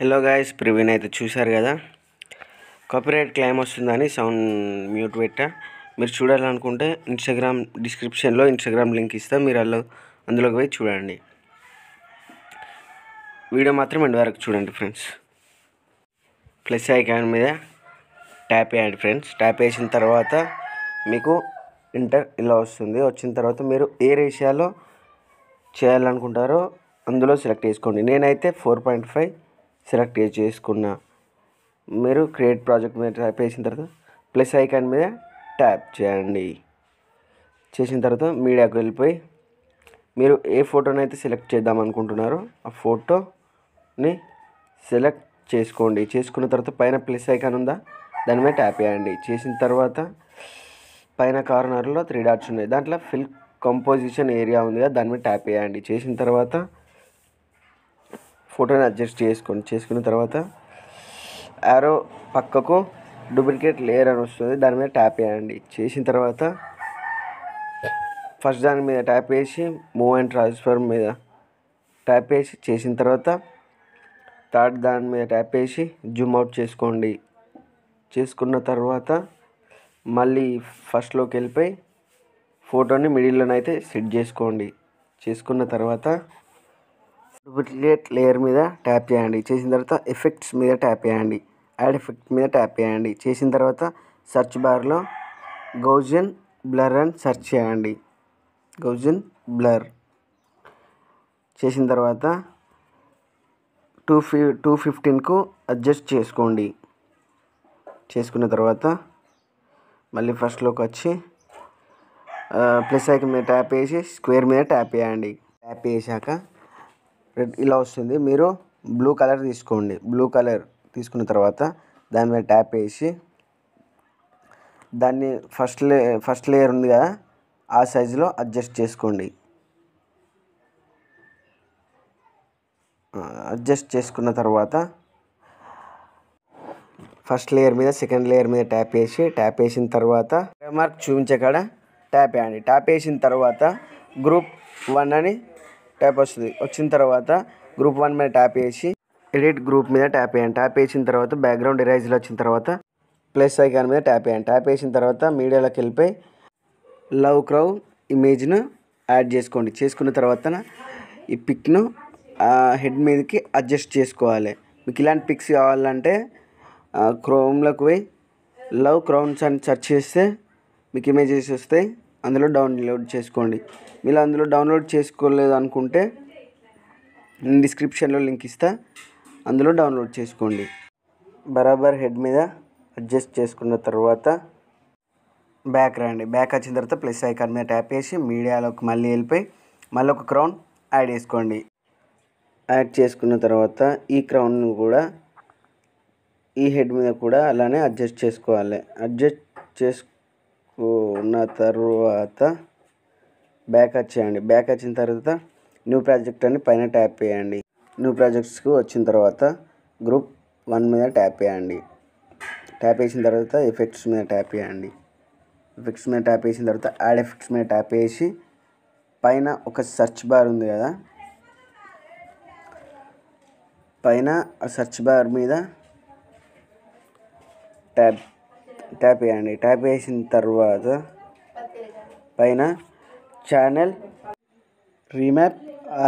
Hello guys ప్రివీణ్ అయితే చూశారు కదా? కాపీరైట్ క్లెయిమ్ వస్తుందని సౌండ్ మ్యూట్ పెట్టా. మీరు చూడాలనుకుంటే ఇన్స్టాగ్రామ్ డిస్క్రిప్షన్లో ఇన్స్టాగ్రామ్ లింక్ ఇస్తా మీరు అందులో అందులోకి పోయి చూడండి. వీడియో మాత్రం ఎండ్ వరకు చూడండి ఫ్రెండ్స్ ప్లస్ ఐకాన్ మీద ట్యాప్ వేయండి ఫ్రెండ్స్ ట్యాప్ వేసిన తర్వాత మీకు ఇంటర్ ఇలా వస్తుంది. వచ్చిన తర్వాత మీరు ఏ రేషియాలో చేయాలనుకుంటారో అందులో సెలెక్ట్ చేసుకోండి. నేనైతే ఫోర్ పాయింట్ ఫైవ్ సెలెక్ట్ చేసుకున్న మీరు క్రియేట్ ప్రాజెక్ట్ మీద టైప్ చేసిన తర్వాత ప్లస్ ఐకాన్ మీద ట్యాప్ చేయండి. చేసిన తర్వాత మీడియాకు వెళ్ళిపోయి మీరు ఏ ఫోటోనైతే సెలెక్ట్ చేద్దాం అనుకుంటున్నారో ఆ ఫోటోని సెలెక్ట్ చేసుకోండి. చేసుకున్న తర్వాత పైన ప్లస్ ఐకాన్ ఉందా? దాని మీద ట్యాప్ చేయండి. చేసిన తర్వాత పైన కార్నర్లో త్రీ డాట్స్ ఉన్నాయి. దాంట్లో ఫిల్ కంపోజిషన్ ఏరియా ఉంది కదా దాని మీద ట్యాప్ చేయండి. చేసిన తర్వాత ఫోటోని అడ్జస్ట్ చేసుకోండి చేసుకున్న తర్వాత యారో పక్కకు డూప్లికేట్ లేయర్ అని వస్తుంది. దాని మీద ట్యాప్ చేయండి. చేసిన తర్వాత ఫస్ట్ దాని మీద ట్యాప్ వేసి మూవ్ అండ్ ట్రాన్స్ఫర్ మీద ట్యాప్ వేసి చేసిన తర్వాత థర్డ్ దాని మీద ట్యాప్ వేసి జూమ్ అవుట్ చేసుకోండి. చేసుకున్న తర్వాత మళ్ళీ ఫస్ట్లోకి వెళ్ళిపోయి ఫోటోని మిడిల్లోనైతే సెట్ చేసుకోండి. చేసుకున్న తర్వాత డూప్లికేట్ లేయర్ మీద ట్యాప్ చేయండి. చేసిన తర్వాత ఎఫెక్ట్స్ మీద ట్యాప్ చేయండి. యాడ్ ఎఫెక్ట్ మీద ట్యాప్ చేయండి. చేసిన తర్వాత సెర్చ్ బార్లో గౌజన్ బ్లర్ అని సెర్చ్ చేయండి. Gaussian blur. చేసిన తర్వాత టూ ఫి టూ ఫిఫ్టీన్కు అడ్జస్ట్ చేసుకోండి. చేసుకున్న తర్వాత మళ్ళీ ఫస్ట్లోకి వచ్చి ప్లస్ ఐకన్ మీద ట్యాప్ వేసి స్క్వేర్ మీద ట్యాప్ చేయండి. ట్యాప్ చేశాక రెడ్ ఇలా వస్తుంది. మీరు బ్లూ కలర్ తీసుకోండి. బ్లూ కలర్ తీసుకున్న తర్వాత దాని మీద ట్యాప్ వేసి దాన్ని ఫస్ట్ లే ఫస్ట్ లేయర్ ఉంది కదా ఆ సైజులో అడ్జస్ట్ చేసుకోండి. అడ్జస్ట్ చేసుకున్న తర్వాత ఫస్ట్ లేయర్ మీద సెకండ్ లేయర్ మీద ట్యాప్ వేసి ట్యాప్ వేసిన తర్వాత మార్క్ చూపించే కాడ ట్యాప్ వేయండి. ట్యాప్ వేసిన తర్వాత గ్రూప్ వన్ అని ట్యాప్ వస్తుంది. వచ్చిన తర్వాత గ్రూప్ వన్ మీద ట్యాప్ వేసి ఎడిట్ గ్రూప్ మీద ట్యాప్ వేయండి ట్యాప్ వేసిన తర్వాత బ్యాక్గ్రౌండ్ ఎరైజ్లో వచ్చిన తర్వాత ప్లస్ ఐకాన్ మీద ట్యాప్ వేయండి ట్యాప్ వేసిన తర్వాత మీడియాలోకి వెళ్ళిపోయి లవ్ క్రౌ ఇమేజ్ను యాడ్ చేసుకోండి. చేసుకున్న తర్వాత ఈ పిక్ను హెడ్ మీదకి అడ్జస్ట్ చేసుకోవాలి. మీకు ఇలాంటి పిక్స్ కావాలంటే క్రోమ్లోకి పోయి లవ్ క్రౌన్స్ అని సెర్చ్ చేస్తే మీకు ఇమేజెస్ వస్తాయి. అందులో డౌన్లోడ్ చేసుకోండి. మీరు అందులో డౌన్లోడ్ చేసుకోలేదు అనుకుంటే నేను డిస్క్రిప్షన్లో లింక్ ఇస్తా. అందులో డౌన్లోడ్ చేసుకోండి. బరాబర్ హెడ్ మీద అడ్జస్ట్ చేసుకున్న తర్వాత బ్యాక్ రండి బ్యాక్ వచ్చిన తర్వాత ప్లస్ ఐకాన్ మీద ట్యాప్ చేసి మీడియాలోకి మళ్ళీ వెళ్ళిపోయి మళ్ళీ ఒక క్రౌన్ యాడ్ చేసుకోండి. యాడ్ చేసుకున్న తర్వాత ఈ క్రౌన్ను కూడా ఈ హెడ్ మీద కూడా అలానే అడ్జస్ట్ చేసుకోవాలి. అడ్జస్ట్ ఉన్న తర్వాత బ్యాక్ వచ్చేయండి బ్యాక్ వచ్చిన తర్వాత న్యూ ప్రాజెక్ట్ అని పైన ట్యాప్ చేయండి. న్యూ ప్రాజెక్ట్స్కి వచ్చిన తర్వాత గ్రూప్ వన్ మీద ట్యాప్ చేయండి. ట్యాప్ చేసిన తర్వాత ఎఫెక్ట్స్ మీద ట్యాప్ చేయండి. ఎఫెక్ట్స్ మీద ట్యాప్ చేసిన తర్వాత యాడ్ ఎఫెక్ట్స్ మీద ట్యాప్ చేసి పైన ఒక సెర్చ్ బార్ ఉంది కదా పైన ఆ సెర్చ్ బార్ మీద ట్యాప్ ట్యాప్ చేయండి. ట్యాప్ చేసిన తర్వాత పైన ఛానల్ రీమ్యాప్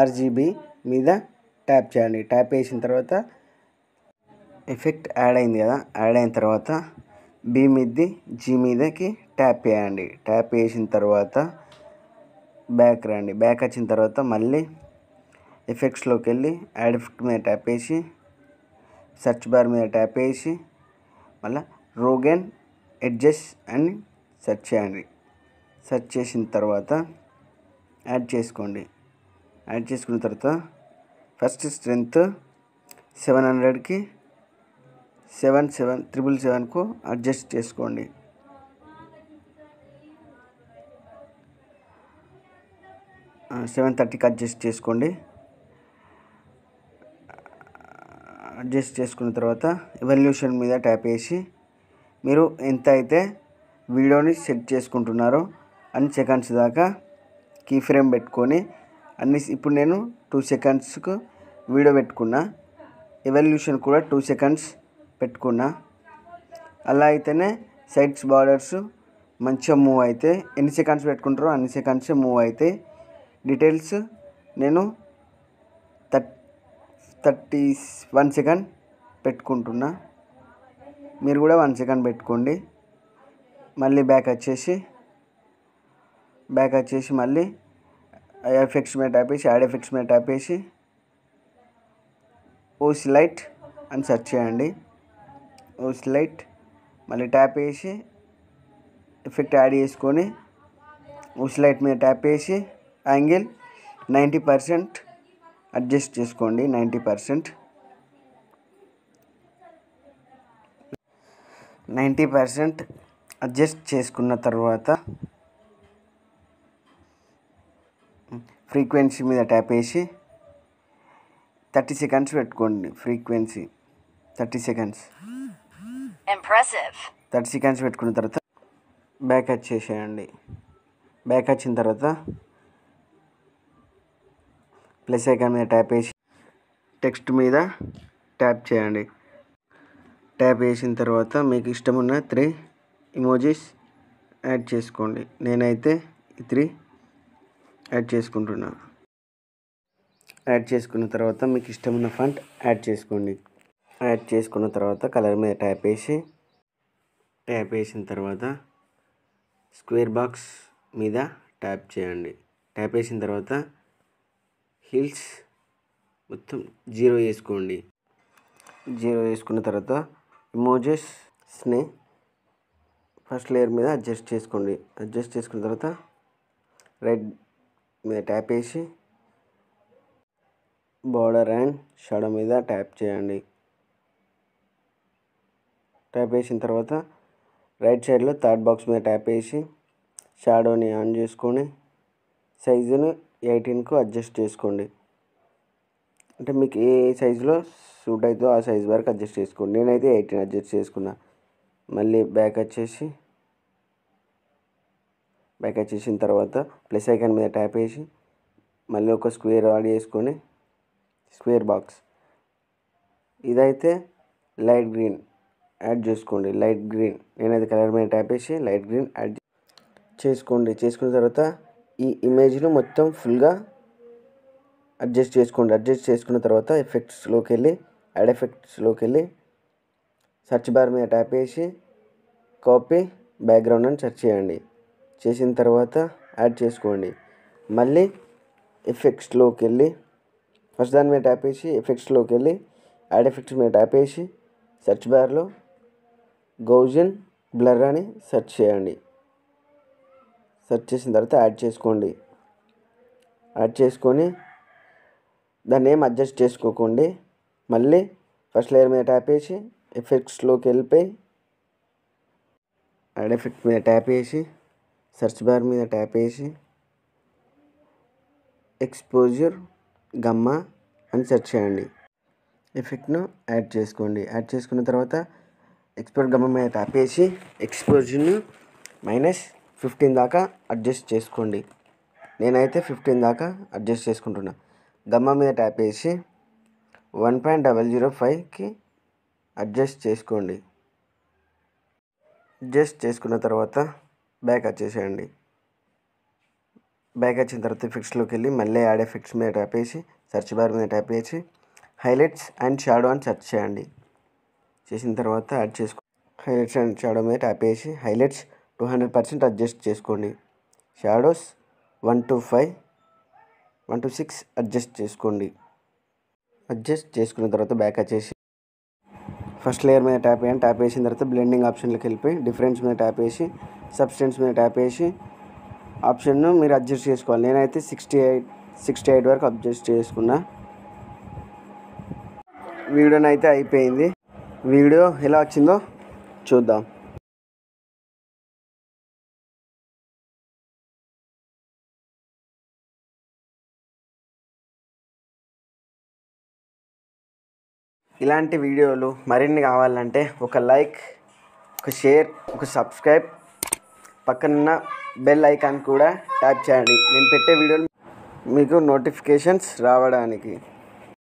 ఆర్జీబీ మీద ట్యాప్ చేయండి. ట్యాప్ చేసిన తర్వాత ఎఫెక్ట్ యాడ్ అయింది కదా యాడ్ అయిన తర్వాత బి మీది జీ మీదకి ట్యాప్ చేయండి. ట్యాప్ చేసిన తర్వాత బ్యాక్ రండి. బ్యాక్ వచ్చిన తర్వాత మళ్ళీ ఎఫెక్ట్స్లోకి వెళ్ళి యాడ్ ఎఫెక్ట్ మీద ట్యాప్ వేసి సెర్చ్ బార్ మీద ట్యాప్ వేసి మళ్ళీ రోగన్ ఎడ్జెస్ అని సెర్చ్ చేయండి. సెర్చ్ చేసిన తర్వాత యాడ్ చేసుకోండి. యాడ్ చేసుకున్న తర్వాత ఫస్ట్ స్ట్రెంత్ సెవెన్ హండ్రెడ్కి సెవెన్ సెవెన్ త్రిబుల్ సెవెన్కు అడ్జస్ట్ చేసుకోండి. సెవెన్ థర్టీకి అడ్జస్ట్ చేసుకోండి. అడ్జస్ట్ చేసుకున్న తర్వాత ఎవల్యూషన్ మీద ట్యాప్ వేసి మీరు ఎంత అయితే వీడియోని సెట్ చేసుకుంటున్నారో అన్ని సెకండ్స్ దాకా కీ ఫ్రేమ్ పెట్టుకొని అన్ని ఇప్పుడు నేను టూ సెకండ్స్కు వీడియో పెట్టుకున్నా. ఎవల్యూషన్ కూడా టూ సెకండ్స్ పెట్టుకున్నా. అలా అయితేనే సైడ్స్ బార్డర్స్ మంచిగా మూవ్ అయితే ఎన్ని సెకండ్స్ పెట్టుకుంటారో అన్ని సెకండ్స్ మూవ్ అయితే డీటెయిల్స్ నేను థర్టీ వన్ సెకండ్ పెట్టుకుంటున్నా. మీరు కూడా వన్ సెకండ్ పెట్టుకోండి. మళ్ళీ బ్యాక్ వచ్చేసి బ్యాక్ వచ్చేసి మళ్ళీ ఎఫెక్ట్స్ మీద ఆపేసి యాడ్ ఎఫెక్ట్స్ మీద ఆపేసి ఓసి లైట్ అని సెర్చ్ చేయండి. ఓసి లైట్ మళ్ళీ ట్యాప్ వేసి ఎఫెక్ట్ యాడ్ చేసుకొని ఓస్ లైట్ మీద ట్యాప్ వేసి యాంగిల్ నైంటీ పర్సెంట్ అడ్జస్ట్ చేసుకోండి. Ninety percent ninety percent adjust చేసుకున్న తర్వాత ఫ్రీక్వెన్సీ మీద ట్యాప్ వేసి థర్టీ సెకండ్స్ పెట్టుకోండి. Frequency thirty seconds. Thirty seconds పెట్టుకున్న తర్వాత బ్యాక్ వచ్చేసేయండి బ్యాక్ వచ్చిన తర్వాత ప్లస్ ఐకాన్ మీద ట్యాప్ వేసి టెక్స్ట్ మీద ట్యాప్ చేయండి. ట్యాప్ వేసిన తర్వాత మీకు ఇష్టమున్న త్రీ ఇమోజీస్ యాడ్ చేసుకోండి. నేనైతే ఈ త్రీ యాడ్ చేసుకుంటున్నా. యాడ్ చేసుకున్న తర్వాత మీకు ఇష్టమున్న ఫంట్ యాడ్ చేసుకోండి. యాడ్ చేసుకున్న తర్వాత కలర్ మీద ట్యాప్ వేసి ట్యాప్ వేసిన తర్వాత స్క్వేర్ బాక్స్ మీద ట్యాప్ చేయండి. ట్యాప్ వేసిన తర్వాత హిల్స్ మొత్తం జీరో వేసుకోండి. జీరో వేసుకున్న తర్వాత ఇమోజెస్ని ఫస్ట్ లేయర్ మీద అడ్జస్ట్ చేసుకోండి. అడ్జస్ట్ చేసుకున్న తర్వాత రెడ్ మీద ట్యాప్ వేసి బార్డర్ అండ్ షాడో మీద ట్యాప్ చేయండి. ట్యాప్ వేసిన తర్వాత రైట్ సైడ్లో థర్డ్ బాక్స్ మీద ట్యాప్ వేసి షాడోని ఆన్ చేసుకొని సైజును ఎయిటీన్కు అడ్జస్ట్ చేసుకోండి. అంటే మీకు ఏ సైజులో సూట్ అయితే ఆ సైజ్ వరకు అడ్జస్ట్ చేసుకోండి. నేనైతే ఎయిటీన్ అడ్జస్ట్ చేసుకున్నా. మళ్ళీ బ్యాక్ వచ్చేసి బ్యాక్ వచ్చేసిన తర్వాత ప్లస్ ఐకాన్ మీద ట్యాప్ వేసి మళ్ళీ ఒక స్క్వేర్ యాడ్ చేసుకొని స్క్వేర్ బాక్స్. ఇదైతే లైట్ గ్రీన్ యాడ్ చేసుకోండి. Light green. నేనైతే కలర్ మీద ట్యాప్ వేసి లైట్ గ్రీన్ యాడ్ చేసుకోండి. చేసుకున్న తర్వాత ఈ ఇమేజ్ను మొత్తం ఫుల్గా అడ్జస్ట్ చేసుకోండి. అడ్జస్ట్ చేసుకున్న తర్వాత ఎఫెక్ట్స్లోకి వెళ్ళి యాడ్ ఎఫెక్ట్స్లోకి వెళ్ళి సెర్చ్ బార్ మీద ట్యాప్ చేసి కాపీ బ్యాక్గ్రౌండ్ అని సెర్చ్ చేయండి. చేసిన తర్వాత యాడ్ చేసుకోండి. మళ్ళీ ఎఫెక్ట్స్లోకి వెళ్ళి ఫస్ట్ దాని మీద ట్యాప్ చేసి ఎఫెక్ట్స్లోకి వెళ్ళి యాడ్ ఎఫెక్ట్స్ మీద ట్యాప్ చేసి సెర్చ్ బార్లో గౌజన్ బ్లర్ అని సెర్చ్ చేయండి. సెర్చ్ చేసిన తర్వాత యాడ్ చేసుకోండి. యాడ్ చేసుకొని దాన్ని ఏం అడ్జస్ట్ చేసుకోకండి. మళ్ళీ ఫస్ట్ లేయర్ మీద ట్యాప్ వేసి ఎఫెక్ట్స్లోకి వెళ్ళిపోయి యాడ్ ఎఫెక్ట్ మీద ట్యాప్ వేసి సెర్చ్ బార్ మీద ట్యాప్ వేసి ఎక్స్పోజర్ గమ్మా అని సెర్చ్ చేయండి. ఎఫెక్ట్ను యాడ్ చేసుకోండి. యాడ్ చేసుకున్న తర్వాత ఎక్స్పోర్ట్ గమ్మ మీద ట్యాప్ వేసి ఎక్స్పోజర్ను మైనస్ ఫిఫ్టీన్ దాకా అడ్జస్ట్ చేసుకోండి. నేనైతే ఫిఫ్టీన్ దాకా అడ్జస్ట్ చేసుకుంటున్నా. గమ్మ మీద ట్యాప్ వేసి వన్ పాయింట్ డబల్ జీరో ఫైవ్కి అడ్జస్ట్ చేసుకోండి. అడ్జస్ట్ చేసుకున్న తర్వాత బ్యాక్ వచ్చేసేయండి. బ్యాక్ వచ్చిన తర్వాత ఎఫెక్ట్స్లోకి వెళ్ళి మళ్ళీ యాడ్ ఎఫెక్ట్స్ మీద ట్యాప్ చేసి సెర్చ్ బార్ మీద ట్యాప్ చేసి హైలైట్స్ అండ్ షాడో అని సెర్చ్ చేయండి. చేసిన తర్వాత యాడ్ చేసుకో హైలైట్స్ అండ్ షాడో మీద ట్యాప్ చేసి highlights two hundred percent adjust చేసుకోండి. Shadows one two five one two six adjust చేసుకోండి. అడ్జస్ట్ చేసుకున్న తర్వాత బ్యాక్ వచ్చేసి ఫస్ట్ లేయర్ మీద ట్యాప్ వేయండి ట్యాప్ వేసిన తర్వాత బ్లెండింగ్ ఆప్షన్లోకి వెళ్ళిపోయి డిఫరెన్స్ మీద ట్యాప్ వేసి సబ్స్టెన్స్ మీద ట్యాప్ వేసి ఆప్షన్ను మీరు అడ్జస్ట్ చేసుకోవాలి. నేనైతే సిక్స్టీ ఎయిట్ సిక్స్టీ ఎయిట్ వరకు అడ్జస్ట్ చేసుకున్నా వీడియోనైతే అయిపోయింది. వీడియో ఎలా వచ్చిందో చూద్దాం. ఇలాంటి వీడియోలు మరిన్ని కావాలంటే ఒక లైక్ ఒక షేర్ ఒక సబ్స్క్రైబ్ పక్కనున్న బెల్ ఐకాన్ కూడా ట్యాప్ చేయండి. నేను పెట్టే వీడియోలు మీకు నోటిఫికేషన్స్ రావడానికి.